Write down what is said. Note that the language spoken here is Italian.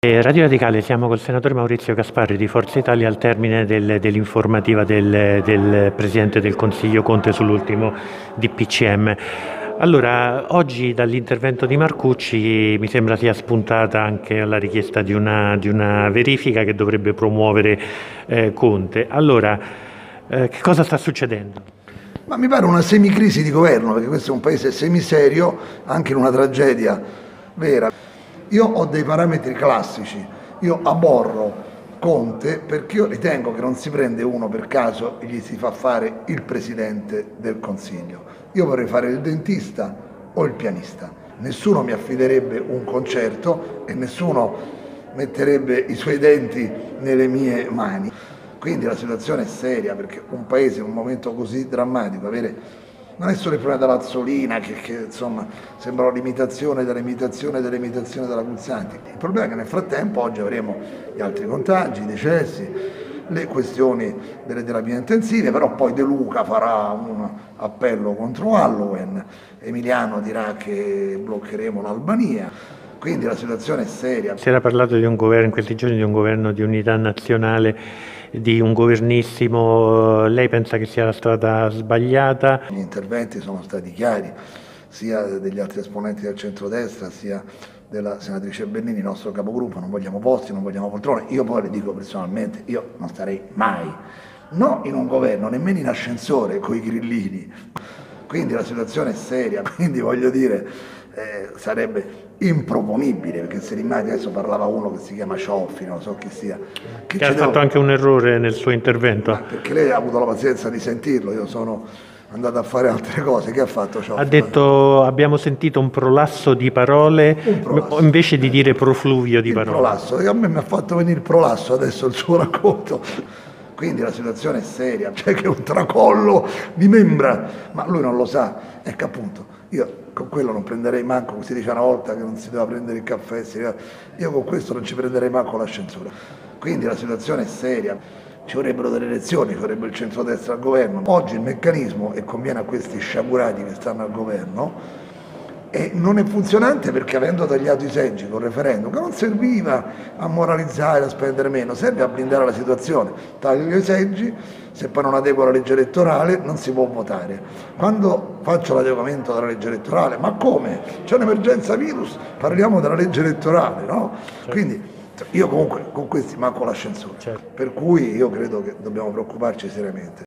Eh, Radio Radicale, siamo col senatore Maurizio Gasparri di Forza Italia al termine del- dell'informativa del, del Presidente del Consiglio Conte sull'ultimo DPCM. Allora, oggi dall'intervento di Marcucci mi sembra sia spuntata anche la richiesta di una, di una verifica che dovrebbe promuovere eh, Conte. Allora, eh, che cosa sta succedendo? Ma mi pare una semicrisi di governo, perché questo è un paese semiserio, anche in una tragedia vera. Io ho dei parametri classici, io aborro Conte perché io ritengo che non si prende uno per caso e gli si fa fare il Presidente del Consiglio. Io vorrei fare il dentista o il pianista. Nessuno mi affiderebbe un concerto e nessuno metterebbe i suoi denti nelle mie mani. Quindi la situazione è seria perché un paese in un momento così drammatico, avere non è solo il problema della Azzolina che, che insomma sembra l'imitazione dell'imitazione dell'imitazione della Guzzanti. Il problema è che nel frattempo oggi avremo gli altri contagi, i decessi, le questioni delle terapie intensive, però poi De Luca farà un appello contro Halloween, Emiliano dirà che bloccheremo l'Albania. Quindi la situazione è seria. Si era parlato di un governo, in questi giorni di un governo di unità nazionale, di un governissimo, lei pensa che sia la strada sbagliata? Gli interventi sono stati chiari, sia degli altri esponenti del centrodestra, sia della senatrice Bernini, nostro capogruppo, non vogliamo posti, non vogliamo poltrone. Io poi le dico personalmente, io non starei mai, no in un governo, nemmeno in ascensore con i grillini. Quindi la situazione è seria, quindi voglio dire, eh, sarebbe improponibile, perché se l'immagine, adesso parlava uno che si chiama Cioffi, non so chi sia. Che ci ha devo- fatto anche un errore nel suo intervento. Perché lei ha avuto la pazienza di sentirlo, io sono andato a fare altre cose. Che ha fatto Cioffi? Ha detto abbiamo sentito un prolasso di parole prolasso. invece di dire profluvio di il parole. prolasso, che a me mi ha fatto venire il prolasso adesso il suo racconto. Quindi la situazione è seria, c'è che un tracollo di membra, ma lui non lo sa. Ecco appunto, io con quello non prenderei manco, si dice una volta che non si doveva prendere il caffè, si doveva- io con questo non ci prenderei manco l'ascensore. Quindi la situazione è seria. Ci vorrebbero delle elezioni, ci vorrebbe il centrodestra al governo. Oggi il meccanismo, e conviene a questi sciagurati che stanno al governo, e non è funzionante perché avendo tagliato i seggi con il referendum, che non serviva a moralizzare, a spendere meno, serve a blindare la situazione. Taglio i seggi, se poi non adeguo la legge elettorale non si può votare. Quando faccio l'adeguamento della legge elettorale, ma come? C'è un'emergenza virus, parliamo della legge elettorale, no? Quindi io comunque con questi manco l'ascensore. Certo. Per cui io credo che dobbiamo preoccuparci seriamente.